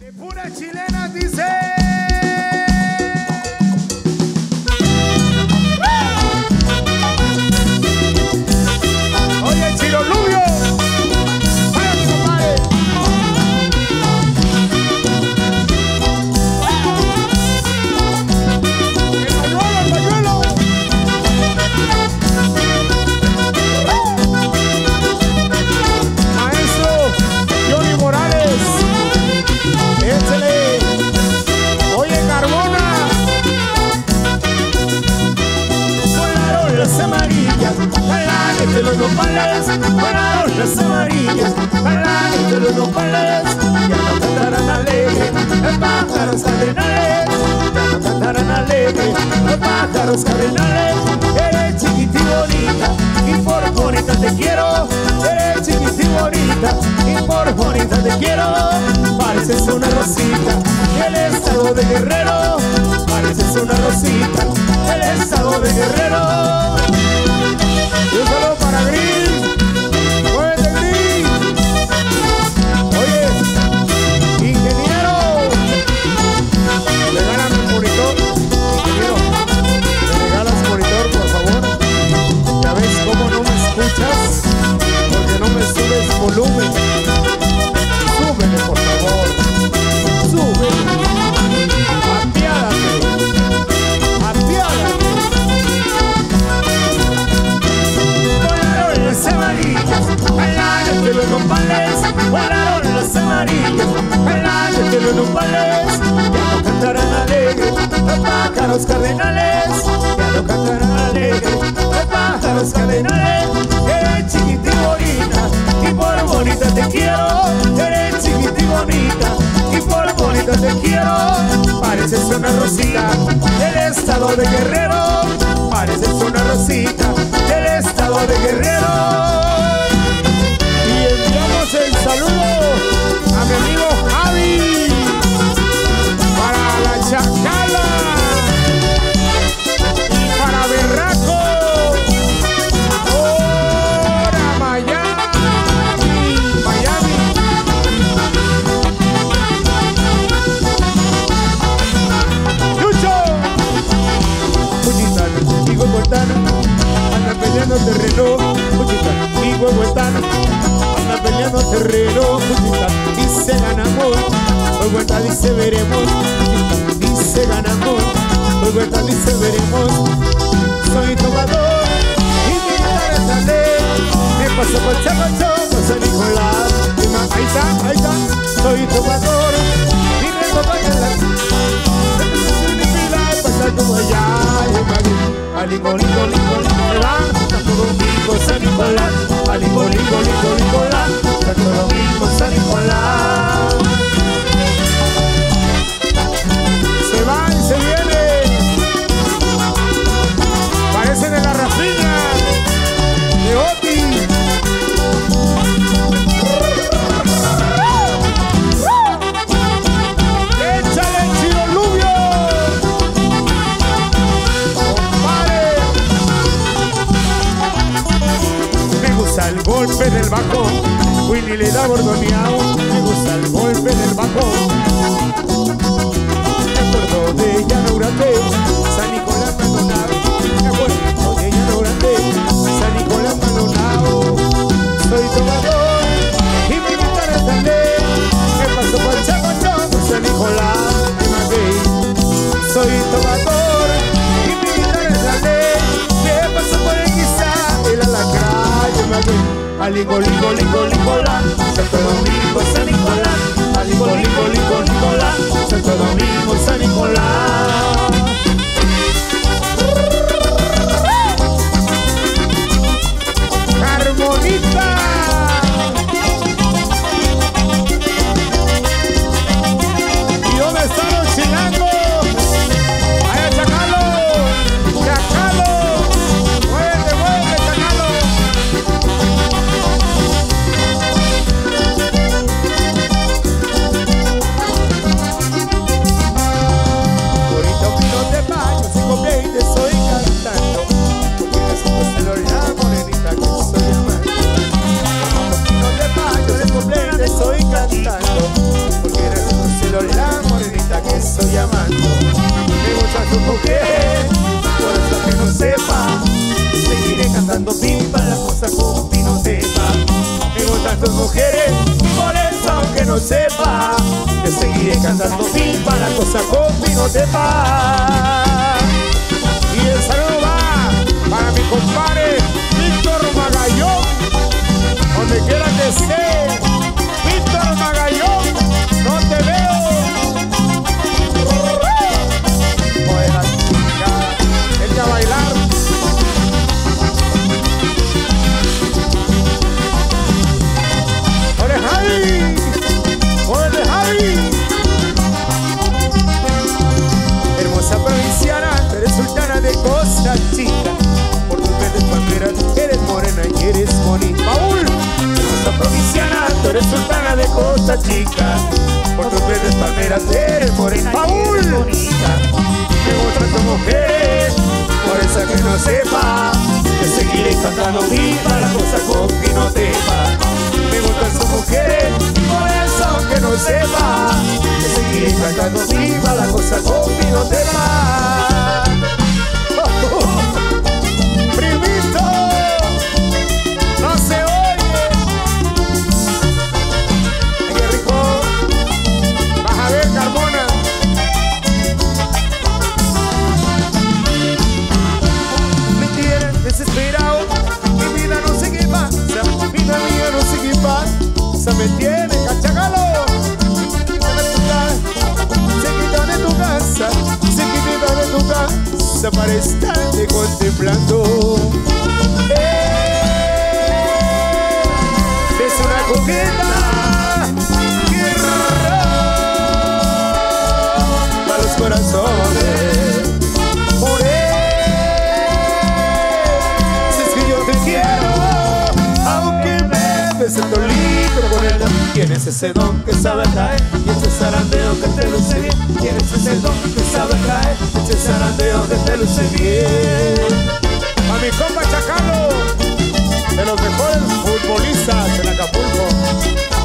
De pura chilena dice. Nopales, ya no cantarán alegre, pájaros cardenales, ya no cantarán alegre, pájaros cardenales, eres chiquita y bonita, y por bonita te quiero, eres chiquita y bonita, y por bonita te quiero, pareces una rosita, el estado de guerrero, pareces una rosita, el estado de guerrero. Volumen. Súbele, por favor. Súbele. Apiádate. Apiádate. Volaron las amarillas, bailan de los nopales, volaron las amarillas, bailan de los nopales, ya no cantarán alegre, los pájaros cardenales, ya no cantarán alegre, los pájaros cardenales, eres chiquita y bonita, y por bonita te quiero, eres chiquita y bonita, y por bonita te quiero, pareces una rosita. Del estado de Guerrero, pareces una rosita. del dice veremos. Dice ganamos, Huehuetano dice veremos. Soy tomador y mi guitarra. Me paso por Chapacho, por San Nicolás. Y ma- Ahí está, ahí está. Soy tomador y me toman en la pasa como allá, Alingo, lingo, lingo, Nicolás, San Nicolás, Alingo, lingo, cantando Porque reconocelo la morenita que estoy amando. Me gusta tu mujer, por eso que no sepa. Seguiré cantando pipa la cosa como pino sepa. Me gustan tus mujeres, por eso aunque no sepa. Seguiré cantando pipa la cosa con pino sepa. Chica. Por tus verdes palmeras, eres morena y Paul. eres bonita. Me gustan tus mujeres, por esa que no sepa. Te seguiré cantando viva la cosa con que no tepa. Me gustan sus mujeres, por eso que no sepa. Te seguiré cantando viva la cosa con que no tepa. Para estarte contemplando. Tienes ese don que sabe caer y ese zarandeo que te luce bien. Tienes ese don que sabe caer, ese zarandeo que te luce bien. A mi compa Chacalo, de los mejores futbolistas en Acapulco.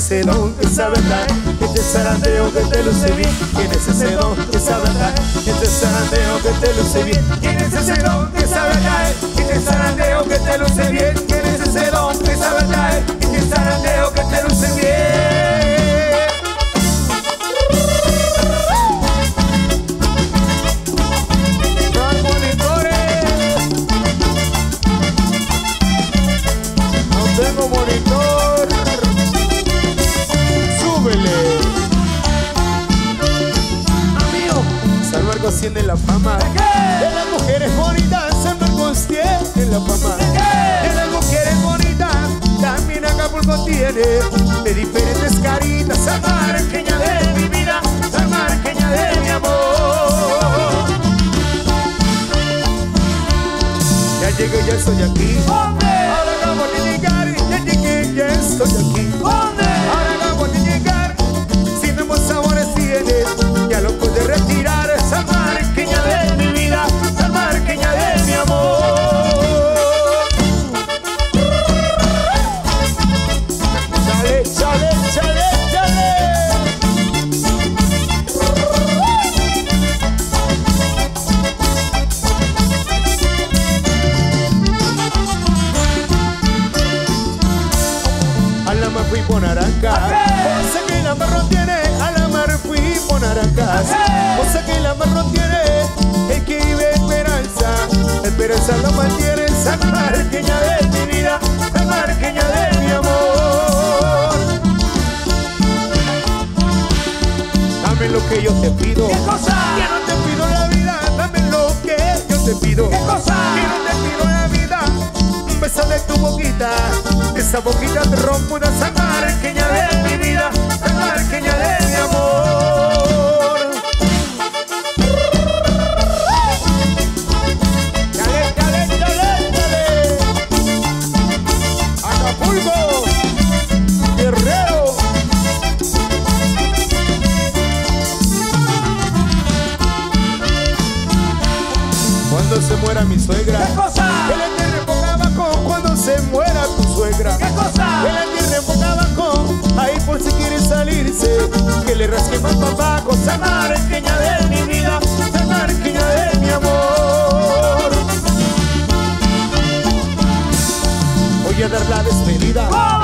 Ese don que sabe este zarandeo que te luce bien. Tienes ese don que sabe este zarandeo que te luce bien. Tienes ese don que sabe este zarandeo que te luce bien. Tienes ese don que sabe este zarandeo que te luce bien. Llegué, ya estoy que yo te pido. ¿Qué cosa? Que no te pido la vida, dame lo que yo te pido. ¿Qué cosa? Que no te pido la vida, un beso de tu boquita. Esa boquita te rompe una pequeña de mi vida, pequeña de mi amor. cosa? Que le entierren boca abajo cuando se muera tu suegra. ¿Qué cosa? Que le entierren boca abajo, ahí por si quiere salirse. Que le rasquen más papá con San de mi vida, San Marqueña de mi amor. Voy a dar la despedida. ¡Oh!